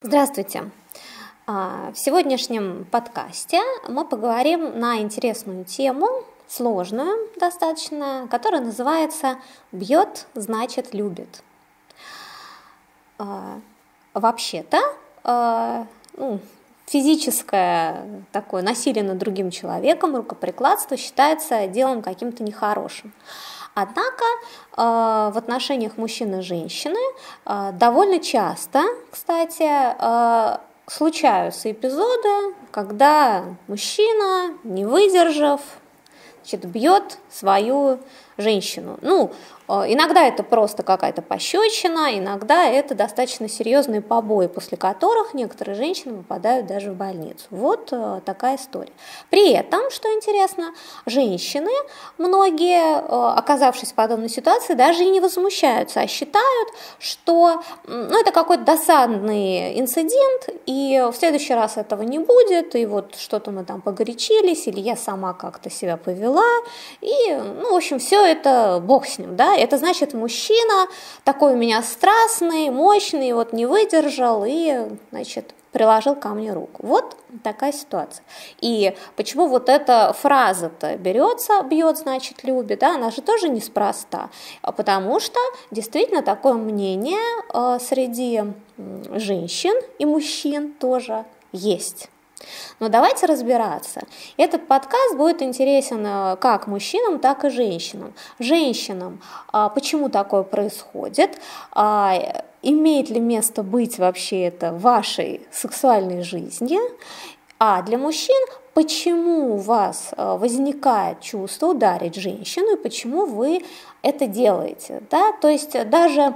Здравствуйте! А, в сегодняшнем подкасте мы поговорим на интересную тему, сложную достаточно, которая называется «Бьет, значит любит». А, вообще-то, а, ну, физическое такое насилие над другим человеком, рукоприкладство считается делом каким-то нехорошим. Однако э, в отношениях мужчины и женщины э, довольно часто, кстати, э, случаются эпизоды, когда мужчина, не выдержав, бьет свою женщину. Ну, Э, иногда это просто какая-то пощечина, иногда это достаточно серьезные побои, после которых некоторые женщины попадают даже в больницу. Вот э, такая история. При этом, что интересно, женщины, многие, э, оказавшись в подобной ситуации, даже и не возмущаются, а считают, что ну, это какой-то досадный инцидент, и в следующий раз этого не будет, и вот что-то мы там погорячились, или я сама как-то себя повела, и, ну, в общем, все это бог с ним, да, это значит, мужчина такой у меня страстный, мощный, вот не выдержал и, значит, приложил ко мне руку. Вот такая ситуация. И почему вот эта фраза-то берется, бьет, значит, любит, да, она же тоже неспроста, потому что действительно такое мнение э, среди женщин и мужчин тоже есть. Но давайте разбираться. Этот подкаст будет интересен э, как мужчинам, так и женщинам. Женщинам, а, почему такое происходит, а, имеет ли место быть вообще это в вашей сексуальной жизни, а для мужчин, почему у вас э, возникает чувство ударить женщину и почему вы это делаете. Да? То есть даже,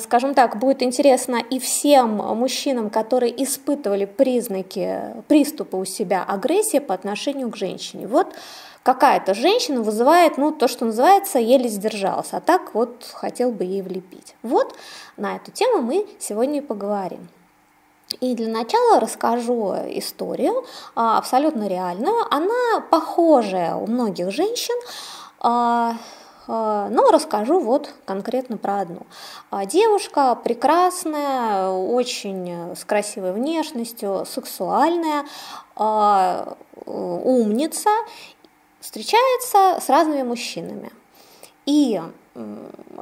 скажем так, будет интересно и всем мужчинам, которые испытывали признаки приступа у себя агрессии по отношению к женщине. Вот какая-то женщина вызывает, ну, то, что называется, еле сдержалась, а так вот хотел бы ей влепить. Вот на эту тему мы сегодня и поговорим. И для начала расскажу историю, а, абсолютно реальную. Она похожая у многих женщин, а, а, но расскажу вот конкретно про одну. Девушка прекрасная, очень с красивой внешностью, сексуальная, умница, встречается с разными мужчинами. И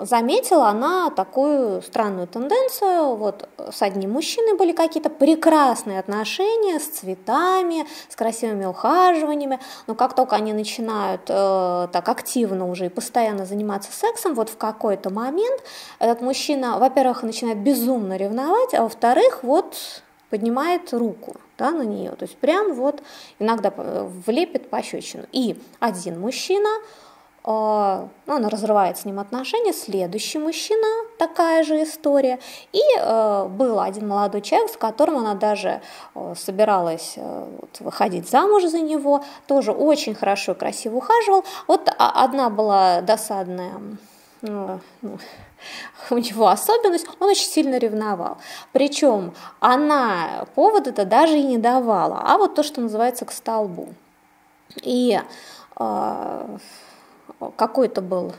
заметила она такую странную тенденцию. Вот с одним мужчиной были какие-то прекрасные отношения с цветами, с красивыми ухаживаниями, но как только они начинают э, так активно уже и постоянно заниматься сексом, вот в какой-то момент этот мужчина, во-первых, начинает безумно ревновать, а во-вторых, вот поднимает руку да, на нее, то есть прям вот иногда влепит пощечину. И один мужчина ну, она разрывает с ним отношения, следующий мужчина, такая же история, и э, был один молодой человек, с которым она даже э, собиралась э, вот, выходить замуж за него, тоже очень хорошо и красиво ухаживал. Вот одна была досадная ну, ну, у него особенность, он очень сильно ревновал. Причем она повода-то даже и не давала, а вот то, что называется к столбу. И э, какой-то был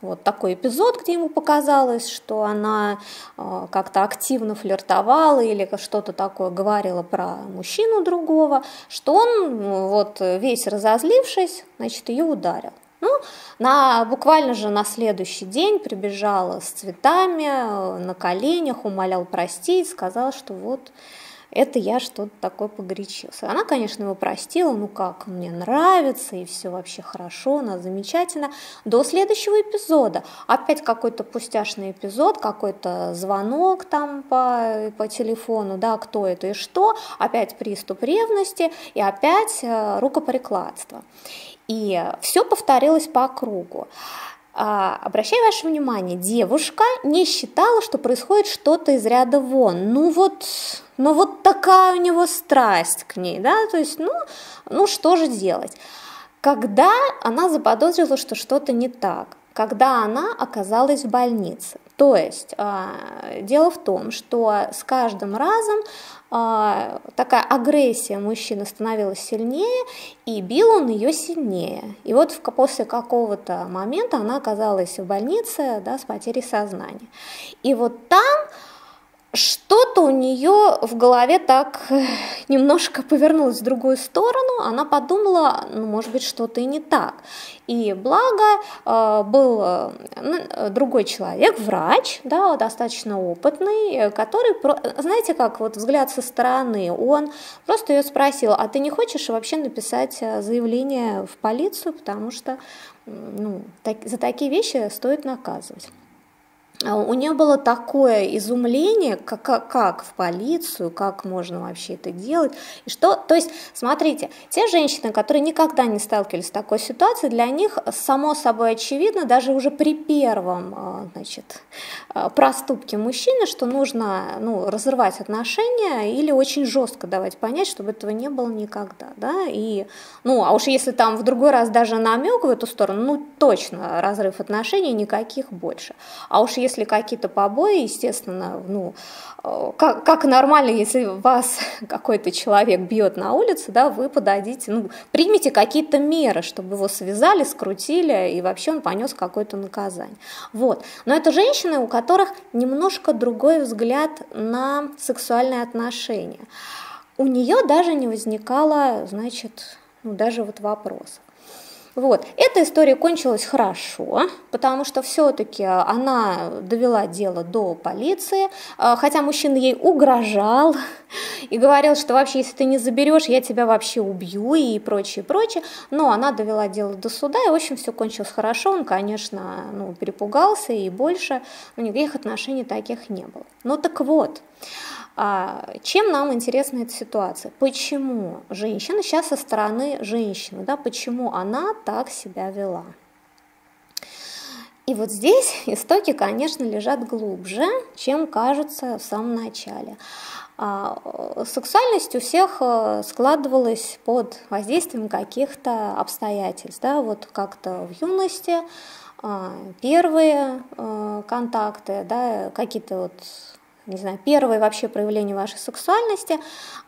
вот такой эпизод, где ему показалось, что она э, как-то активно флиртовала или что-то такое говорила про мужчину другого, что он, вот весь разозлившись, значит, ее ударил. Ну, на, буквально же на следующий день прибежала с цветами, э, на коленях, умолял простить, сказал, что вот это я что-то такое погорячился. Она, конечно, его простила, ну как, мне нравится, и все вообще хорошо, она замечательно. До следующего эпизода. Опять какой-то пустяшный эпизод, какой-то звонок там по, по телефону, да, кто это и что, опять приступ ревности и опять э, рукоприкладство. И все повторилось по кругу. А, обращаю ваше внимание, девушка не считала, что происходит что-то из ряда вон. Ну вот, ну вот такая у него страсть к ней, да, то есть, ну, ну что же делать? Когда она заподозрила, что что-то не так, когда она оказалась в больнице. То есть э, дело в том, что с каждым разом э, такая агрессия мужчины становилась сильнее, и бил он ее сильнее. И вот после какого-то момента она оказалась в больнице да, с потерей сознания. И вот там что-то у нее в голове так немножко повернулось в другую сторону, она подумала, ну, может быть, что-то и не так. И благо э, был э, другой человек, врач, да, достаточно опытный, который, знаете, как вот взгляд со стороны, он просто ее спросил, а ты не хочешь вообще написать э, заявление в полицию, потому что ну, так, за такие вещи стоит наказывать. А у нее было такое изумление, как, как, в полицию, как можно вообще это делать. И что, то есть, смотрите, те женщины, которые никогда не сталкивались с такой ситуацией, для них само собой очевидно, даже уже при первом а, значит, а, проступке мужчины, что нужно ну, разрывать отношения или очень жестко давать понять, чтобы этого не было никогда. Да? И, ну, а уж если там в другой раз даже намек в эту сторону, ну точно разрыв отношений никаких больше. А уж если если какие-то побои, естественно, ну, э, как, как нормально, если вас какой-то человек бьет на улице, да, вы подадите, ну, примите какие-то меры, чтобы его связали, скрутили, и вообще он понес какое-то наказание. Вот. Но это женщины, у которых немножко другой взгляд на сексуальные отношения. У нее даже не возникало, значит, ну, даже вот вопросов. Вот. Эта история кончилась хорошо, потому что все-таки она довела дело до полиции, а, хотя мужчина ей угрожал и говорил, что вообще, если ты не заберешь, я тебя вообще убью и прочее, прочее. Но она довела дело до суда, и, в общем, все кончилось хорошо. Он, конечно, ну, перепугался, и больше ну, никаких отношений таких не было. Ну так вот, а чем нам интересна эта ситуация? Почему женщина, сейчас со стороны женщины, да, почему она так себя вела? И вот здесь истоки, конечно, лежат глубже, чем кажется в самом начале. А, сексуальность у всех э, складывалась под воздействием каких-то обстоятельств. Да? Вот как-то в юности а, первые э, контакты, да, какие-то вот не знаю, первое вообще проявление вашей сексуальности,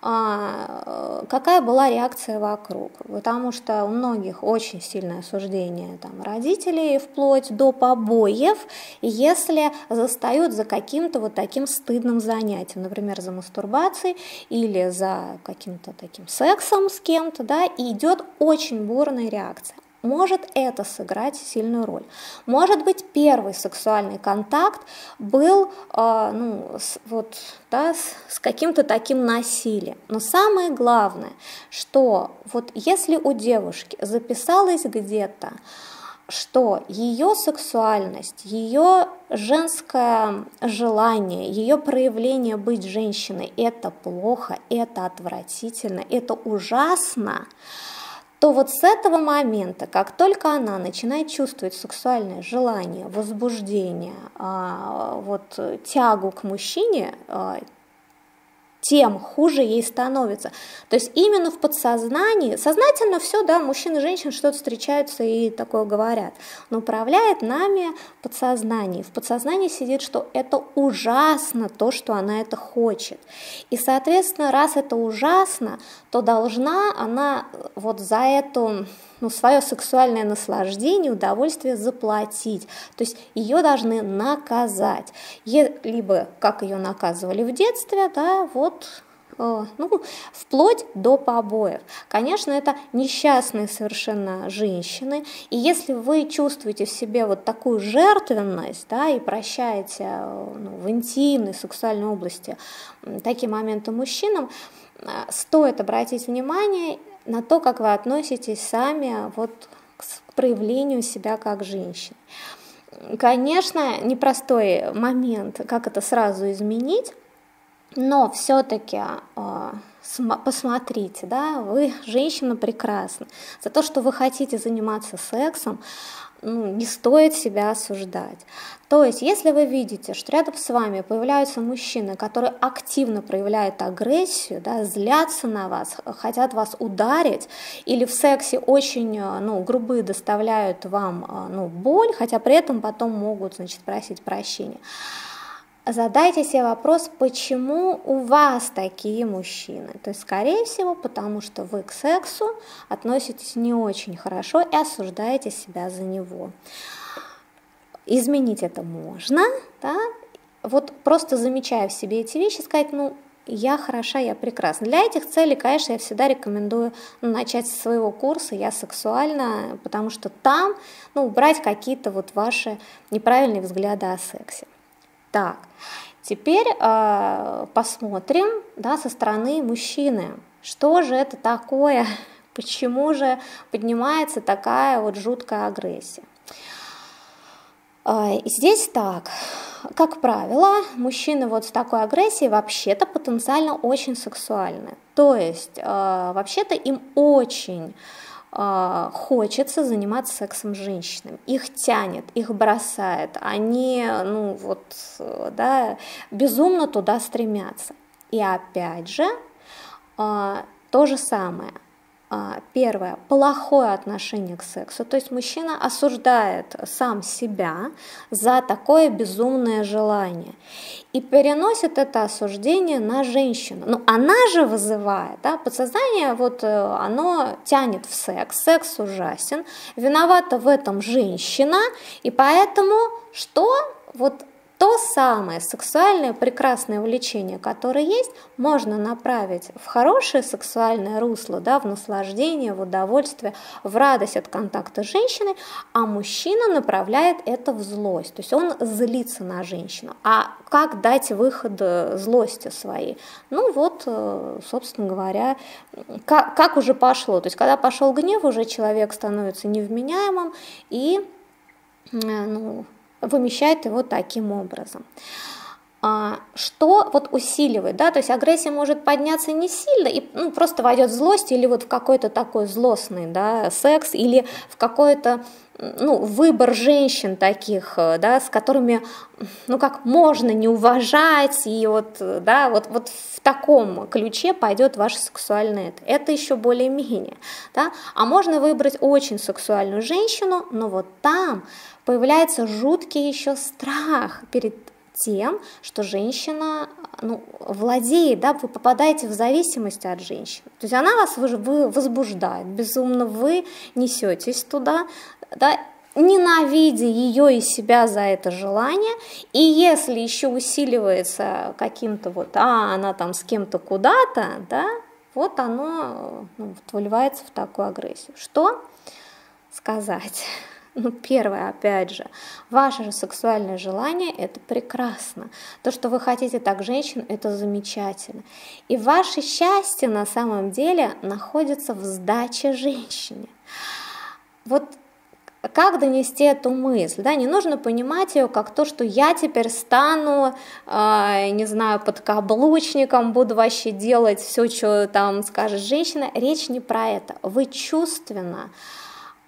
а, какая была реакция вокруг. Потому что у многих очень сильное осуждение там, родителей, вплоть до побоев, если застают за каким-то вот таким стыдным занятием, например, за мастурбацией или за каким-то таким сексом с кем-то, да, и идет очень бурная реакция может это сыграть сильную роль. Может быть, первый сексуальный контакт был э, ну, с, вот, да, с, с каким-то таким насилием. Но самое главное, что вот если у девушки записалось где-то, что ее сексуальность, ее женское желание, ее проявление быть женщиной – это плохо, это отвратительно, это ужасно, то вот с этого момента, как только она начинает чувствовать сексуальное желание, возбуждение, а, вот тягу к мужчине, а, тем хуже ей становится. То есть именно в подсознании, сознательно все, да, мужчины и женщины что-то встречаются и такое говорят, но управляет нами подсознание. В подсознании сидит, что это ужасно, то, что она это хочет. И, соответственно, раз это ужасно, то должна она вот за эту ну, свое сексуальное наслаждение, удовольствие заплатить. То есть ее должны наказать. Либо, как ее наказывали в детстве, да, вот э, ну, вплоть до побоев. Конечно, это несчастные совершенно женщины, и если вы чувствуете в себе вот такую жертвенность, да, и прощаете э, ну, в интимной сексуальной области такие моменты мужчинам, э, стоит обратить внимание на то, как вы относитесь сами вот к проявлению себя как женщины. Конечно, непростой момент, как это сразу изменить, но все-таки э, посмотрите, да, вы женщина прекрасна. За то, что вы хотите заниматься сексом, ну, не стоит себя осуждать. То есть, если вы видите, что рядом с вами появляются мужчины, которые активно проявляют агрессию, да, злятся на вас, хотят вас ударить, или в сексе очень ну, грубые доставляют вам ну, боль, хотя при этом потом могут значит, просить прощения, задайте себе вопрос, почему у вас такие мужчины. То есть, скорее всего, потому что вы к сексу относитесь не очень хорошо и осуждаете себя за него. Изменить это можно, да, вот просто замечая в себе эти вещи, сказать, ну, я хороша, я прекрасна. Для этих целей, конечно, я всегда рекомендую начать со своего курса «Я сексуальна», потому что там ну, убрать какие-то вот ваши неправильные взгляды о сексе. Так, теперь э, посмотрим да, со стороны мужчины, что же это такое, почему же поднимается такая вот жуткая агрессия. Э, здесь так, как правило, мужчины вот с такой агрессией вообще-то потенциально очень сексуальны. То есть э, вообще-то им очень хочется заниматься сексом с женщинами. Их тянет, их бросает. Они, ну вот, да, безумно туда стремятся. И опять же, э, то же самое – а, первое, плохое отношение к сексу, то есть мужчина осуждает сам себя за такое безумное желание и переносит это осуждение на женщину. Но она же вызывает, да, подсознание, вот э, оно тянет в секс, секс ужасен, виновата в этом женщина, и поэтому что? Вот самое сексуальное прекрасное влечение, которое есть, можно направить в хорошее сексуальное русло, да, в наслаждение, в удовольствие, в радость от контакта с женщиной, а мужчина направляет это в злость, то есть он злится на женщину. А как дать выход э, злости своей? Ну вот, э, собственно говоря, как, как уже пошло, то есть когда пошел гнев, уже человек становится невменяемым и э, ну, вымещает его таким образом. А, что вот усиливает, да, то есть агрессия может подняться не сильно и ну, просто войдет в злость или вот в какой-то такой злостный, да, секс или в какой-то ну, выбор женщин таких, да, с которыми, ну, как можно не уважать, и вот, да, вот, вот в таком ключе пойдет ваше сексуальное это. Это еще более-менее, да, а можно выбрать очень сексуальную женщину, но вот там появляется жуткий еще страх перед тем, что женщина ну, владеет, да, вы попадаете в зависимость от женщины. То есть она вас возбуждает, безумно вы несетесь туда, да, ненавидя ее и себя за это желание, и если еще усиливается каким-то вот, а, она там с кем-то куда-то, да, вот оно ну, вот, в такую агрессию. Что сказать? Ну, первое, опять же, ваше же сексуальное желание – это прекрасно. То, что вы хотите так женщин – это замечательно. И ваше счастье на самом деле находится в сдаче женщине. Вот как донести эту мысль? Да, не нужно понимать ее как то, что я теперь стану, э, не знаю, под каблучником, буду вообще делать все, что там скажет женщина. Речь не про это. Вы чувственно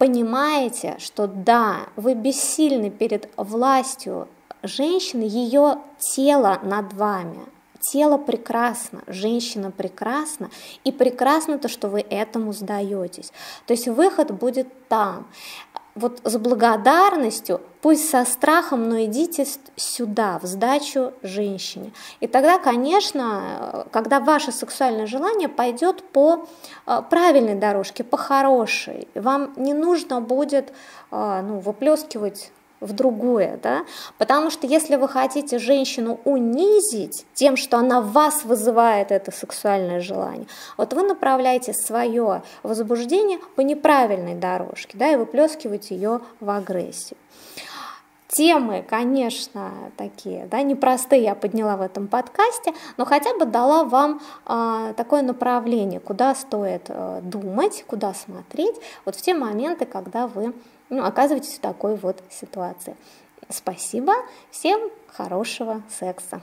понимаете, что да, вы бессильны перед властью женщины, ее тело над вами. Тело прекрасно, женщина прекрасна, и прекрасно то, что вы этому сдаетесь. То есть выход будет там вот с благодарностью, пусть со страхом, но идите сюда, в сдачу женщине. И тогда, конечно, когда ваше сексуальное желание пойдет по э, правильной дорожке, по хорошей, вам не нужно будет э, ну, выплескивать в другое, да, потому что если вы хотите женщину унизить тем, что она вас вызывает это сексуальное желание, вот вы направляете свое возбуждение по неправильной дорожке, да, и выплескиваете ее в агрессию. Темы, конечно, такие, да, непростые я подняла в этом подкасте, но хотя бы дала вам э, такое направление, куда стоит э, думать, куда смотреть, вот в те моменты, когда вы ну, оказываетесь в такой вот ситуации. Спасибо, всем хорошего секса.